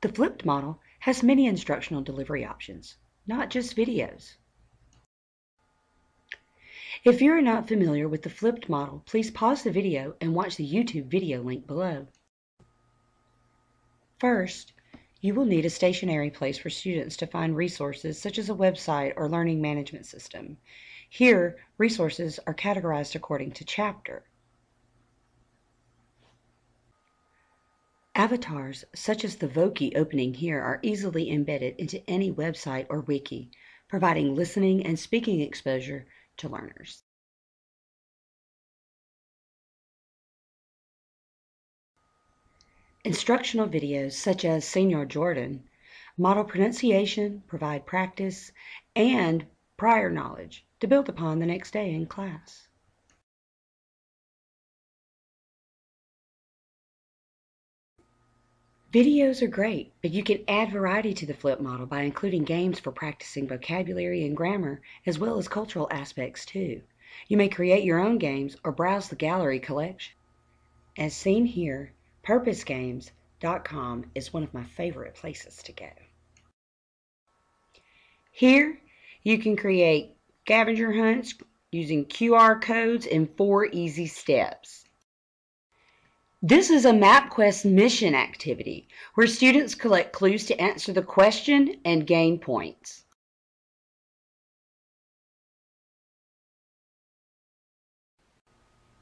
The flipped model has many instructional delivery options, not just videos. If you're not familiar with the flipped model, please pause the video and watch the YouTube video link below. First, you will need a stationary place for students to find resources such as a website or learning management system. Here, resources are categorized according to chapter. Avatars, such as the Voki opening here, are easily embedded into any website or wiki, providing listening and speaking exposure to learners. Instructional videos such as Senor Jordan model pronunciation, provide practice, and prior knowledge to build upon the next day in class. Videos are great, but you can add variety to the flip model by including games for practicing vocabulary and grammar, as well as cultural aspects too. You may create your own games or browse the gallery collection. As seen here, purposegames.com is one of my favorite places to go. Here, you can create scavenger hunts using QR codes in four easy steps. This is a MapQuest mission activity where students collect clues to answer the question and gain points.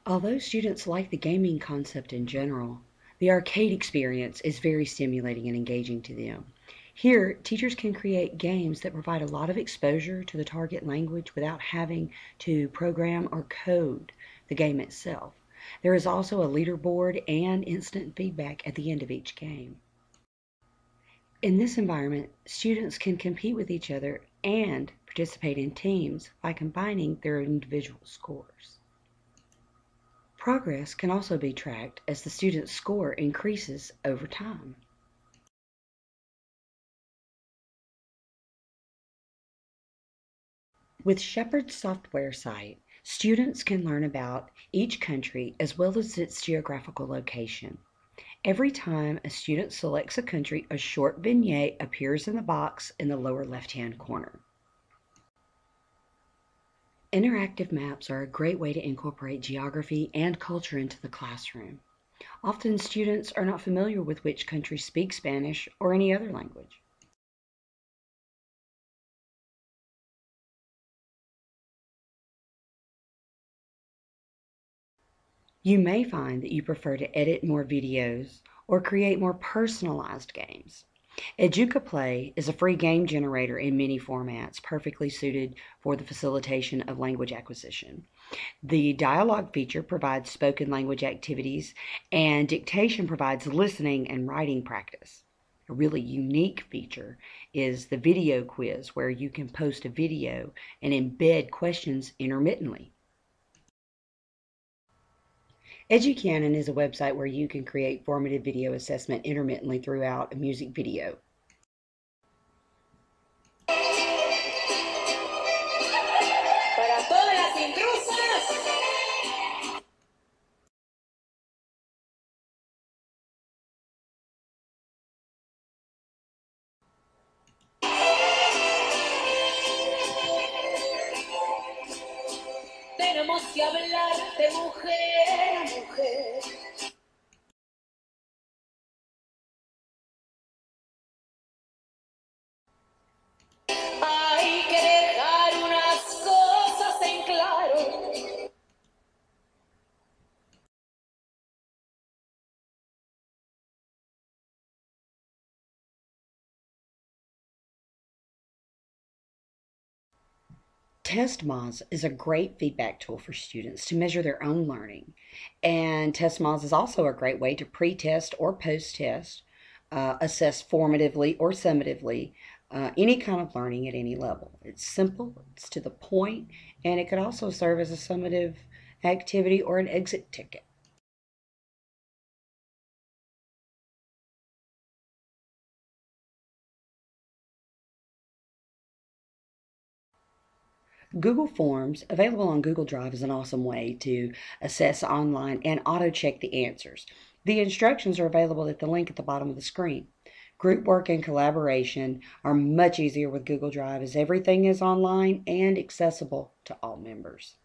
Although students like the gaming concept in general, the arcade experience is very stimulating and engaging to them. Here, teachers can create games that provide a lot of exposure to the target language without having to program or code the game itself. There is also a leaderboard and instant feedback at the end of each game. In this environment, students can compete with each other and participate in teams by combining their individual scores. Progress can also be tracked as the student's score increases over time. With Sheppard Software Site, Students can learn about each country as well as its geographical location. Every time a student selects a country, a short vignette appears in the box in the lower left-hand corner. Interactive maps are a great way to incorporate geography and culture into the classroom. Often students are not familiar with which country speaks Spanish or any other language. You may find that you prefer to edit more videos or create more personalized games. Educaplay is a free game generator in many formats, perfectly suited for the facilitation of language acquisition. The dialogue feature provides spoken language activities, and dictation provides listening and writing practice. A really unique feature is the video quiz, where you can post a video and embed questions intermittently. EduCanon is a website where you can create formative video assessment intermittently throughout a music video. Tenemos que hablar de mujer. TestMoz is a great feedback tool for students to measure their own learning. And TestMoz is also a great way to pre-test or post-test, uh, assess formatively or summatively uh, any kind of learning at any level. It's simple, it's to the point, and it could also serve as a summative activity or an exit ticket. Google Forms, available on Google Drive, is an awesome way to assess online and auto check the answers. The instructions are available at the link at the bottom of the screen. Group work and collaboration are much easier with Google Drive as everything is online and accessible to all members.